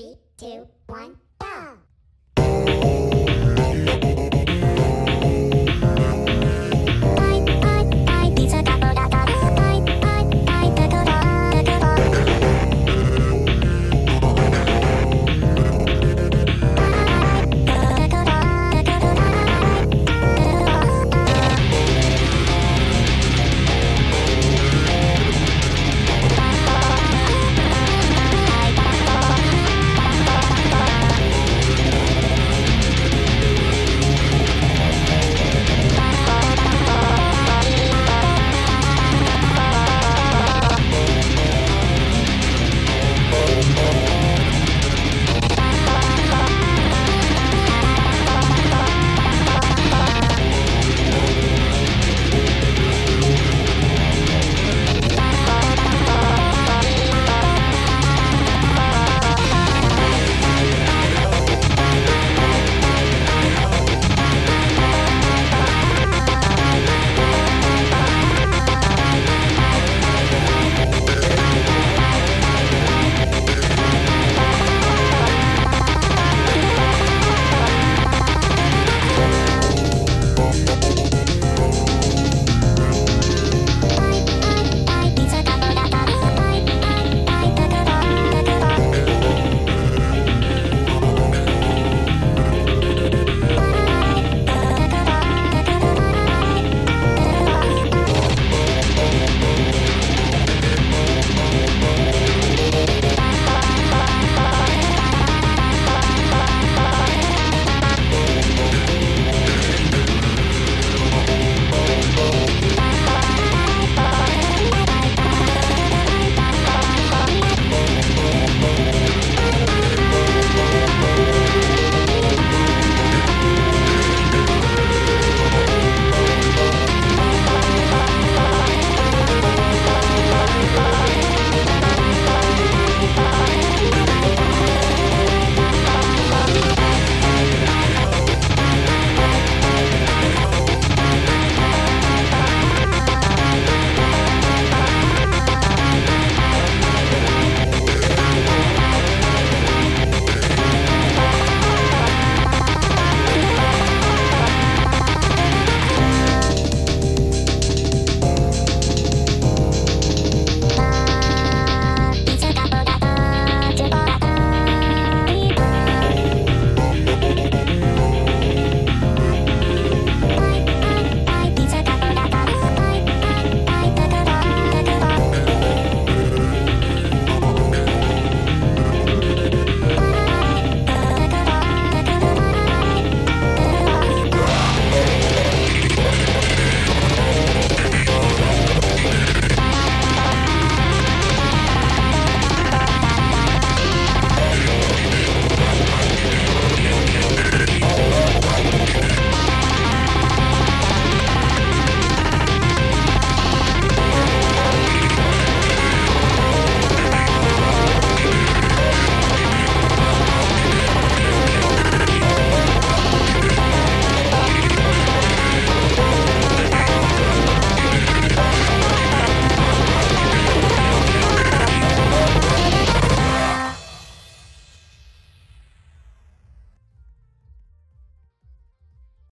Three, two, one.